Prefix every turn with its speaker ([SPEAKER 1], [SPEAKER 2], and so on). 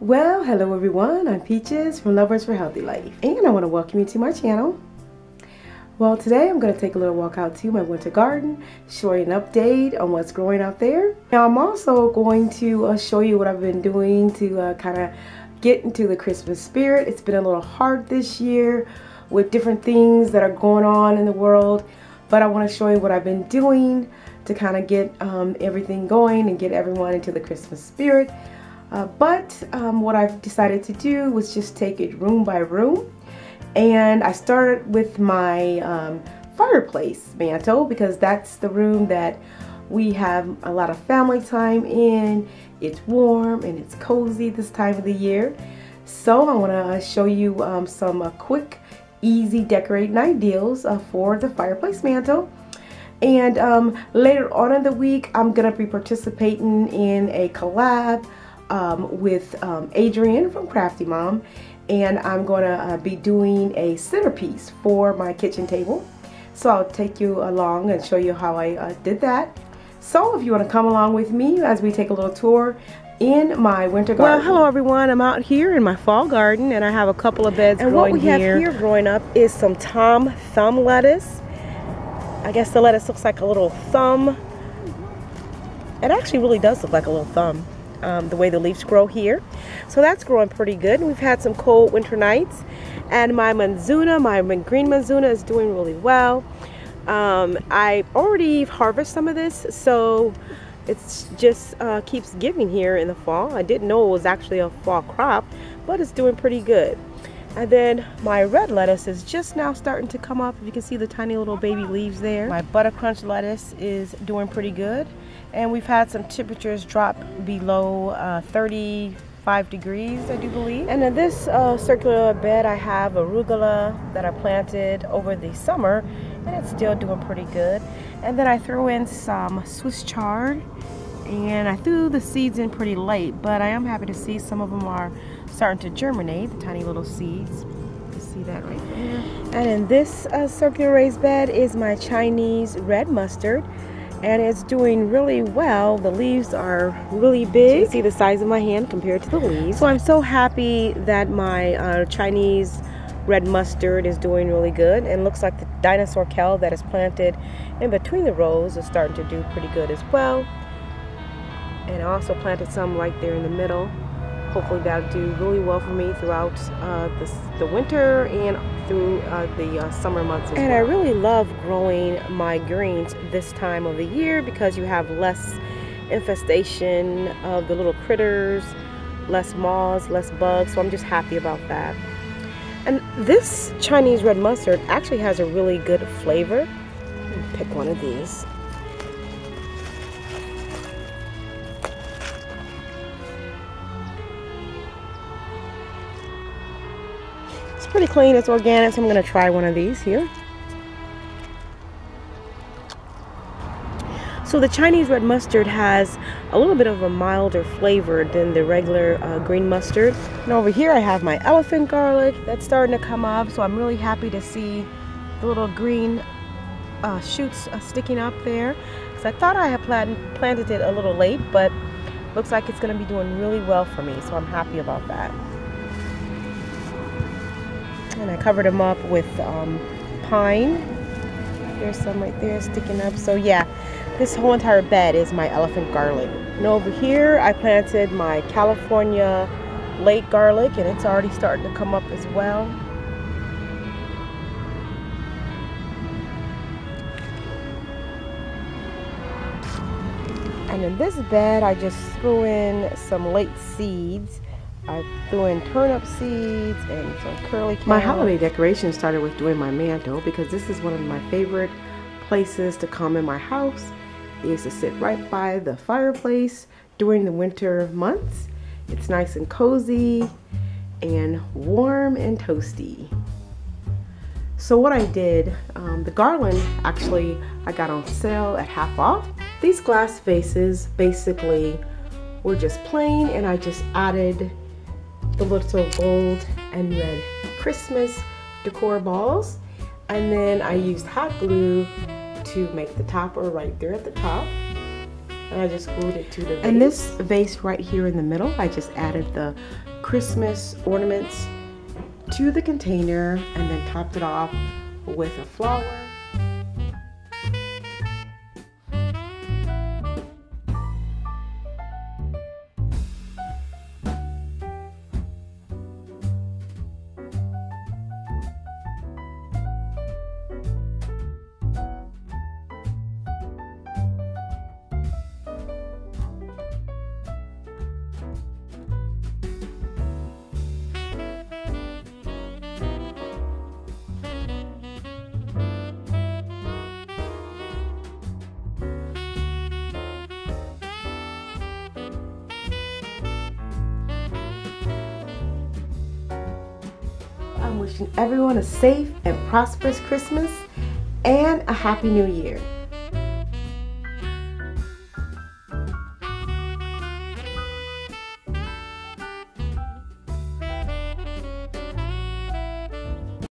[SPEAKER 1] Well, hello everyone. I'm Peaches from Lovers for Healthy Life, and I want to welcome you to my channel. Well, today I'm going to take a little walk out to my winter garden, show you an update on what's growing out there. Now, I'm also going to uh, show you what I've been doing to uh, kind of get into the Christmas spirit. It's been a little hard this year with different things that are going on in the world, but I want to show you what I've been doing to kind of get um, everything going and get everyone into the Christmas spirit. Uh, but um, what I've decided to do was just take it room by room. And I started with my um, fireplace mantle because that's the room that we have a lot of family time in. It's warm and it's cozy this time of the year. So I want to show you um, some uh, quick, easy decorating ideas uh, for the fireplace mantle. And um, later on in the week, I'm going to be participating in a collab um, with um, Adrienne from Crafty Mom and I'm going to uh, be doing a centerpiece for my kitchen table. So I'll take you along and show you how I uh, did that. So if you want to come along with me as we take a little tour in my winter garden. Well, hello everyone. I'm out here in my fall garden and I have a couple of beds and growing here. And what we have here growing up is some Tom Thumb lettuce. I guess the lettuce looks like a little thumb. It actually really does look like a little thumb um, the way the leaves grow here. So that's growing pretty good. We've had some cold winter nights and my mizuna, my green mizuna is doing really well. Um, I already harvested some of this so it just uh, keeps giving here in the fall. I didn't know it was actually a fall crop but it's doing pretty good. And then my red lettuce is just now starting to come up. You can see the tiny little baby leaves there. My butter crunch lettuce is doing pretty good and we've had some temperatures drop below uh, 35 degrees I do believe. And in this uh, circular bed I have arugula that I planted over the summer and it's still doing pretty good. And then I threw in some Swiss chard and I threw the seeds in pretty late but I am happy to see some of them are starting to germinate the tiny little seeds. You see that right there? And in this uh, circular raised bed is my Chinese red mustard and it's doing really well. The leaves are really big. You see the size of my hand compared to the leaves. So I'm so happy that my uh, Chinese red mustard is doing really good and looks like the dinosaur kale that is planted in between the rows is starting to do pretty good as well. And I also planted some right there in the middle hopefully that'll do really well for me throughout uh, the, the winter and through uh, the uh, summer months and well. I really love growing my greens this time of the year because you have less infestation of the little critters, less moths, less bugs, so I'm just happy about that. And this Chinese red mustard actually has a really good flavor. Pick one of these. Pretty clean. It's organic, so I'm going to try one of these here. So the Chinese red mustard has a little bit of a milder flavor than the regular uh, green mustard. And over here I have my elephant garlic that's starting to come up. So I'm really happy to see the little green uh, shoots uh, sticking up there. Because I thought I had plant planted it a little late, but looks like it's going to be doing really well for me. So I'm happy about that and I covered them up with um, pine. There's some right there sticking up. So yeah this whole entire bed is my elephant garlic. And over here I planted my California late garlic and it's already starting to come up as well. And in this bed I just threw in some late seeds I threw in turnip seeds and some curly My holiday decoration started with doing my mantle because this is one of my favorite places to come in my house is to sit right by the fireplace during the winter months. It's nice and cozy and warm and toasty. So what I did, um, the garland actually I got on sale at half off. These glass vases basically were just plain and I just added the little gold and red Christmas decor balls. And then I used hot glue to make the topper right there at the top. And I just glued it to the vase. And this vase right here in the middle, I just added the Christmas ornaments to the container and then topped it off with a flower wishing everyone a safe and prosperous Christmas and a Happy New Year.